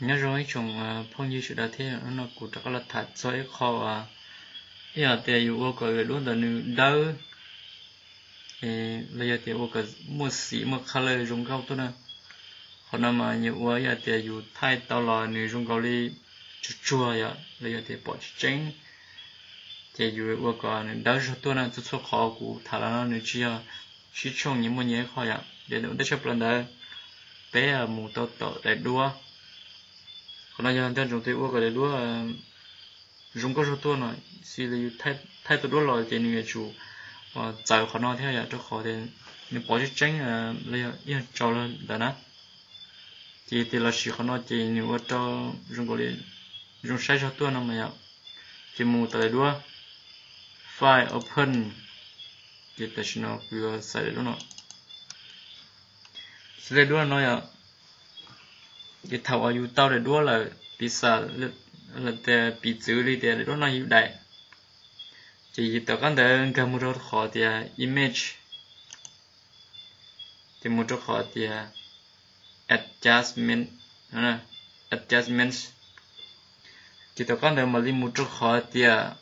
nhớ rồi, chúng ờ, phong như sự đã thế, nó cụ trắc là thật ờ, rồi khó à giờ thì yêu ô cái luôn là nữ đau bây giờ thì ô cái mua mà khai lời dùng cao tôi nè. Họ nói mà nhiều bây giờ thì yêu thay tao là nữ dùng cao đi chua chua vậy bây giờ thì bỏ chén. Thì yêu ô cái đau cho tôi nè tôi số khó cụ thà là nó nữ chia chỉ trong những món nhẹ khó vậy để nó để chấp lần đấy bé mù tao tao để đua còn bây giờ chúng tôi ô cái để đua dùng có số tôi nói xí là thay thay tôi đua rồi thì người chủ. Và giải khó nói theo cho khó thì nếu bỏ chút tránh là ờ, lấy yên cho lên đó nè thì thì là chỉ khó nói thì nếu ở cho dùng có đi dùng sai cho tôi nó mà thì mù tới đua file open. Thì ta sẽ nó vừa sai được nó sai đua nó ya thì thầu ở tao để đua là bisa là để bị chữ đi để đua nó hiệu đại. Chỉ tao con để camera một chút khó thì ờ, image. Thì một chút khó thì ờ, adjustment nè adjustments. Thì tao cần để mà đi một chút khó thì ờ,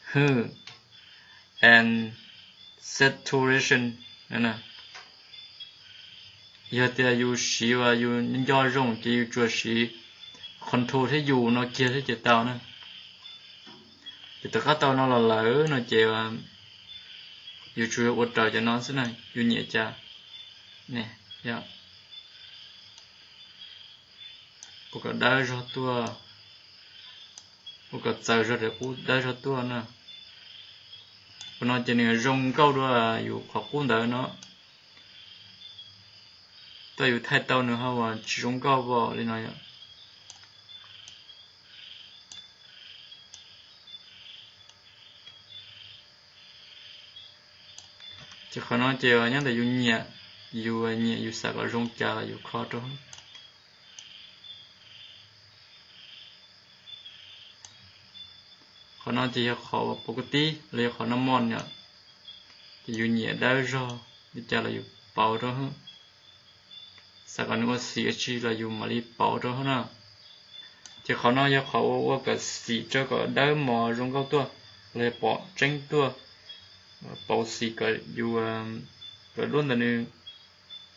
hư and saturation nè giờ thì yêu sĩ và yêu do rong thì yêu sĩ control thế dù nó kia thế chỉ tao nè thì tất cả tao nó là lỡ nó chịu à yêu chúa hỗ cho nó thế này yêu nhẹ cha nè dạ cô có đá cho tua cô có cho để cô đá cho tua nè cô chỉ nên rong câu đó là yêu khó cuốn đỡ nó tao yêu thay tao nữa hao à chỉ chúng cao vò lên nói chỉ khó nói chơi nhá tại yêu nhẹ yêu nhẹ yêu sạc ở rong trà yêu khó trốn khó nói chỉ khó bố tí lấy khó nó mòn nhá thì yêu nhẹ đau rồi đi chả là yêu bảo rồi hơn sakanuasiachi la yumali bảo đó ha chỉ khó nói do khó ô cả xì cho cả đỡ mò rung cao tua lệ bỏ tranh tua bảo xì cả dù cả luôn là nữ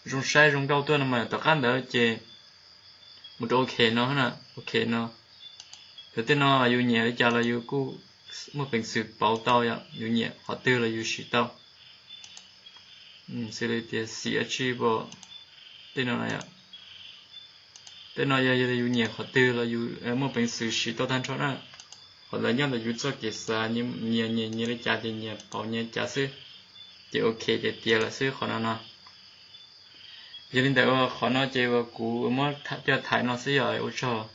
rung sai rung cao tua mà tất cả đỡ chê một ok nó ha ok nó thế thế nó dù nhẹ để cho là dù cú một bình sự bảo tao ya dù nhẹ họ tư là dù xì tao ừ xử tiền xì ở chi bộ tên nó này ạ thế nó là yêu nhẹ hoặc tư là yêu một bình sự sĩ tao thanh cho nó hoặc là nhau là yêu cho cái sa nhưng nhẹ nhẹ nhẹ là trả nhẹ bảo nhẹ trả sư thì ok thì tiền là sư họ nó nó giờ đến đây họ nó chơi vào cú mà cho thay nó sẽ ở chỗ